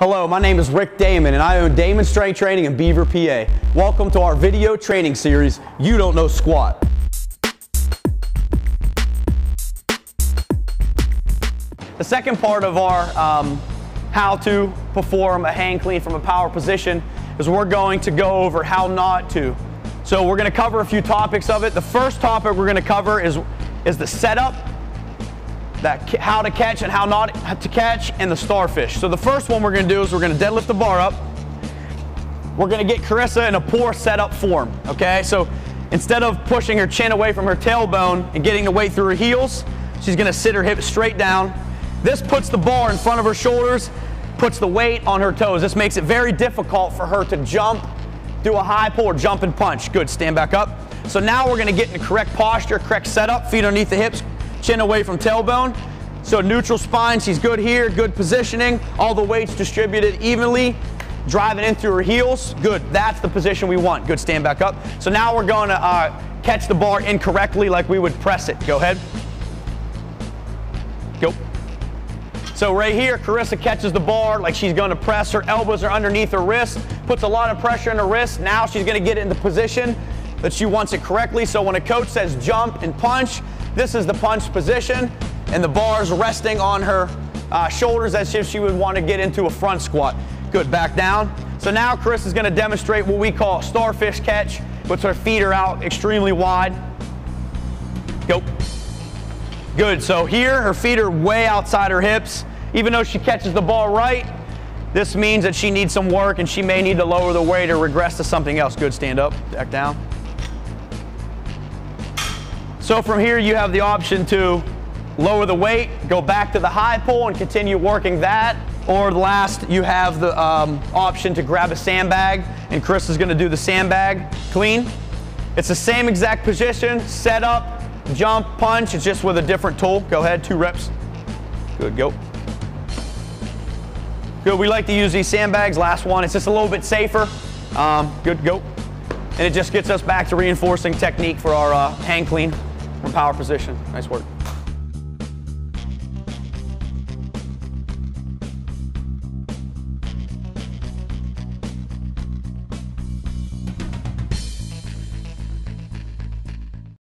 Hello, my name is Rick Daman and I own Daman Strength Training in Beaver, PA. Welcome to our video training series, You Don't Know Squat. The second part of our um, how to perform a hang clean from a power position is we're going to go over how not to. So we're going to cover a few topics of it. The first topic we're going to cover is, is the setup that how to catch and how not to catch and the starfish. So the first one we're going to do is we're going to deadlift the bar up. We're going to get Carissa in a poor setup form, okay? So instead of pushing her chin away from her tailbone and getting the weight through her heels, she's going to sit her hips straight down. This puts the bar in front of her shoulders, puts the weight on her toes. This makes it very difficult for her to jump, do a high pull or jump and punch. Good, stand back up. So now we're going to get in the correct posture, correct setup, feet underneath the hips, chin away from tailbone. So neutral spine, she's good here, good positioning, all the weights distributed evenly, driving in through her heels. Good, that's the position we want. Good, stand back up. So now we're to uh, catch the bar incorrectly like we would press it. Go ahead. Go. So right here, Carissa catches the bar like she's to press. Her elbows are underneath her wrist, puts a lot of pressure in her wrist. Now she's to get in the position that she wants it correctly. So when a coach says jump and punch, this is the punch position, and the bar's resting on her uh, shoulders as if she would want to get into a front squat. Good, back down. So now Chris is going to demonstrate what we call starfish catch, puts her feet are out extremely wide. Go. Good, so here her feet are way outside her hips. Even though she catches the ball right, this means that she needs some work and she may need to lower the weight or regress to something else. Good, stand up, back down. So from here you have the option to lower the weight, go back to the high pull and continue working that. Or last, you have the um, option to grab a sandbag, and Chris is gonna do the sandbag clean. It's the same exact position, set up, jump, punch, it's just with a different tool. Go ahead, two reps. Good, go. Good, we like to use these sandbags, last one, it's just a little bit safer. Um, good, go. And it just gets us back to reinforcing technique for our uh, hang clean power position. Nice work.